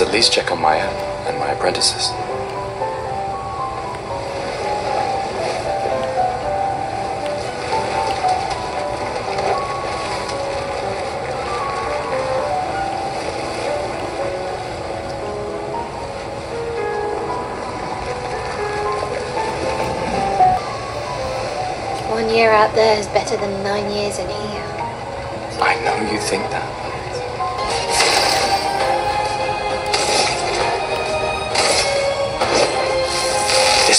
At least check on Maya and my apprentices. One year out there is better than nine years in here. I know you think that.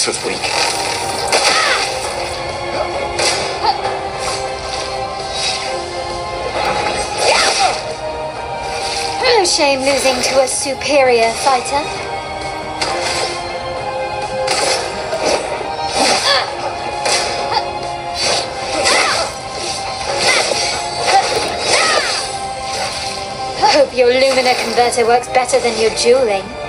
This was weak. No shame losing to a superior fighter. Hope your Lumina converter works better than your dueling.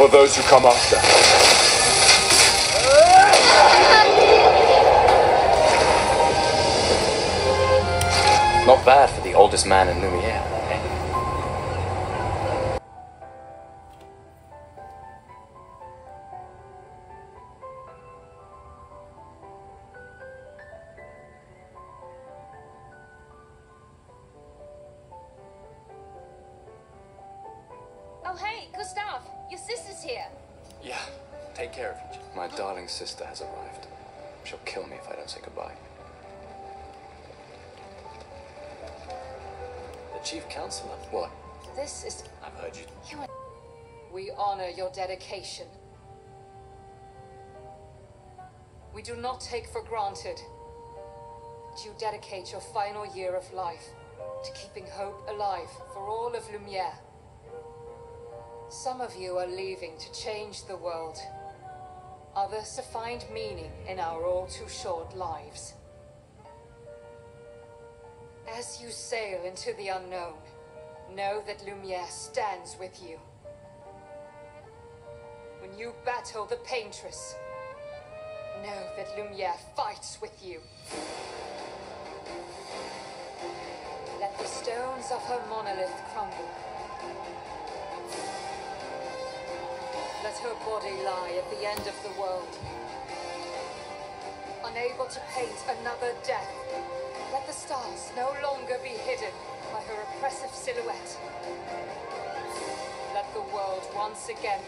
For those who come after. Not bad for the oldest man in Lumiere. Your sister's here. Yeah, take care of each other. My darling sister has arrived. She'll kill me if I don't say goodbye. The chief counselor? What? This is. I've heard you. We honor your dedication. We do not take for granted that you dedicate your final year of life to keeping hope alive for all of Lumiere. Some of you are leaving to change the world, others to find meaning in our all too short lives. As you sail into the unknown, know that Lumiere stands with you. When you battle the Paintress, know that Lumiere fights with you. Let the stones of her monolith crumble. Let her body lie at the end of the world. Unable to paint another death, let the stars no longer be hidden by her oppressive silhouette. Let the world once again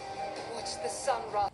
watch the sun rise.